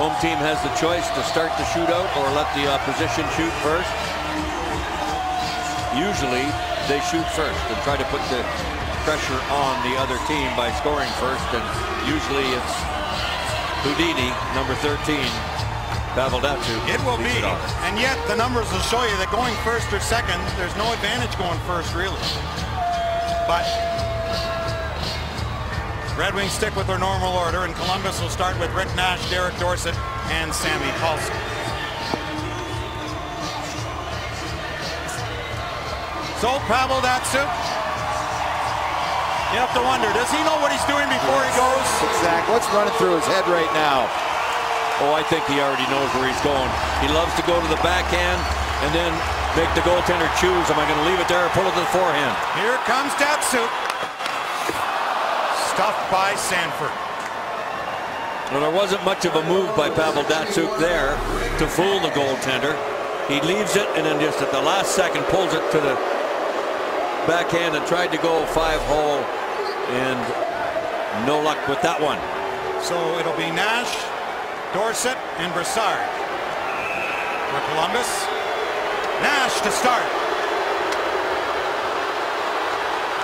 Home team has the choice to start the shootout or let the opposition shoot first. Usually they shoot first and try to put the pressure on the other team by scoring first. And usually it's Houdini, number 13, Pavel Datsyuk. It will be. It and yet the numbers will show you that going first or second, there's no advantage going first, really. But Red Wings stick with their normal order, and Columbus will start with Rick Nash, Derek Dorsett, and Sammy Pahlsson. So Pavel Datsyuk, you have to wonder, does he know what he's doing before he goes? Exactly. What's running through his head right now? Oh, I think he already knows where he's going. He loves to go to the backhand and then make the goaltender choose. Am I going to leave it there or pull it to the forehand? Here comes Datsyuk. Stuffed by Sanford. Well, there wasn't much of a move by Pavel Datsyuk there to fool the goaltender. He leaves it and then just at the last second pulls it to the backhand and tried to go five hole and no luck with that one. So it'll be Nash, Dorsett, and Brassard. For Columbus, Nash to start.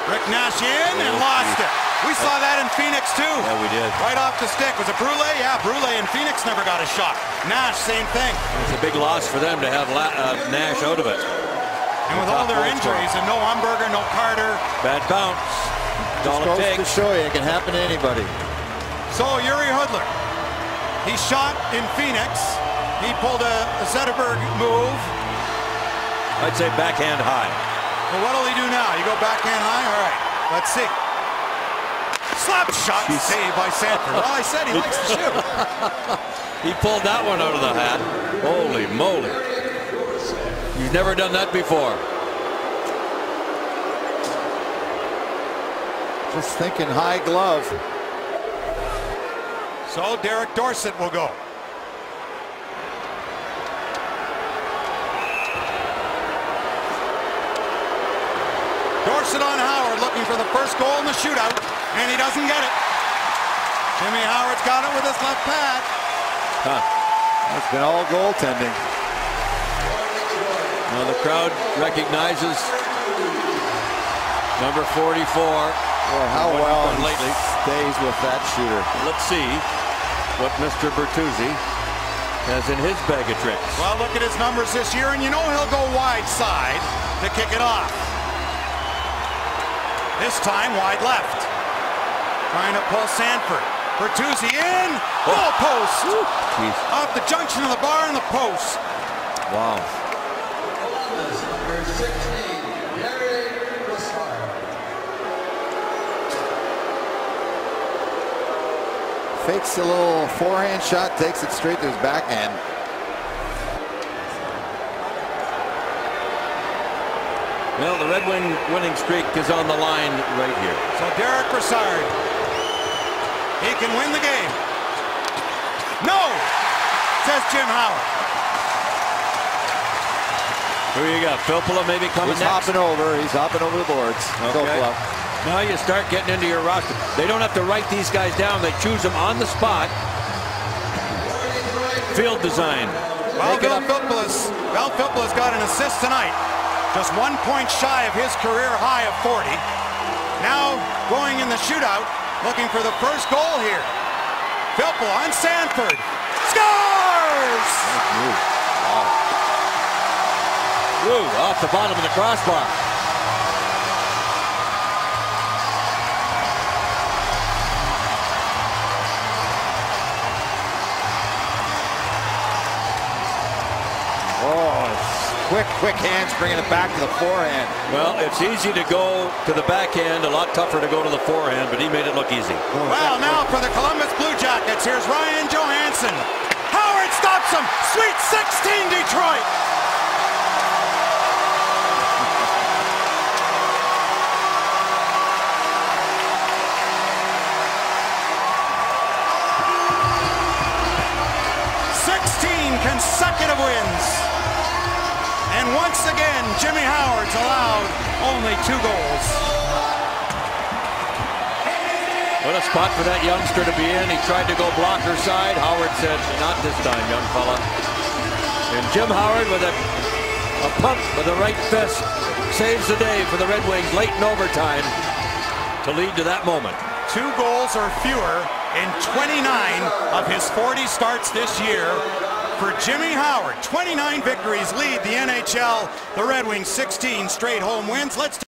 Rick Nash in and lost it. We saw that in Phoenix too. Yeah, we did. Right off the stick. Was it Brule? Yeah, Brule and Phoenix never got a shot. Nash, same thing. It's a big loss for them to have La uh, Nash out of it. And with all their injuries and no Umberger, no Carter. Bad bounce. Just goes to show you, it can happen to anybody. So Jiri Hudler, he shot in Phoenix. He pulled a, a Zetterberg move. I'd say backhand high. Well, what'll he do now? You go backhand high? All right, let's see. Slap shot Jeez. saved by Sanford. Well, I said he likes to shoot. he pulled that one out of the hat. Holy moly. You've never done that before. Just thinking high glove. So Derek Dorsett will go. Dorsett on Howard looking for the first goal in the shootout, and he doesn't get it. Jimmy Howard's got it with his left pad. Huh. It's been all goaltending. Now the crowd recognizes number 44. Well, how well lately stays with that shooter. Let's see what Mr. Bertuzzi has in his bag of tricks. Well, look at his numbers this year, and you know he'll go wide side to kick it off. This time wide left. Trying to pull Sanford. Bertuzzi in. Oh. Goal post. Ooh, Off the junction of the bar and the post. Wow. Fakes a little forehand shot, takes it straight to his backhand. Well, the Red Wing winning streak is on the line right here. So Derick Brassard, he can win the game. No, says Jim Howard. Who you got? Filppula maybe coming He's next? hopping over. He's hopping over the boards. Okay. Now you start getting into your roster. They don't have to write these guys down. They choose them on the spot. Field design. Well, Val Filppula's, Val Filppula's got an assist tonight. Just one point shy of his career high of 40. Now going in the shootout, looking for the first goal here. Filppula on Sanford. Scores! Woo, off the bottom of the crossbar. Quick, quick hands bringing it back to the forehand. Well, it's easy to go to the backhand, a lot tougher to go to the forehand, but he made it look easy. Oh, well, now for the Columbus Blue Jackets, here's Ryan Johansen. Howard stops him. Sweet 16, Detroit. consecutive wins. And once again, Jimmy Howard's allowed only two goals. What a spot for that youngster to be in. He tried to go blocker side. Howard said, not this time, young fella. And Jim Howard with a, a pump with the right fist saves the day for the Red Wings late in overtime to lead to that moment. Two goals or fewer in 29 of his 40 starts this year for Jimmy Howard. 29 victories lead the NHL. The Red Wings 16 straight home wins. Let's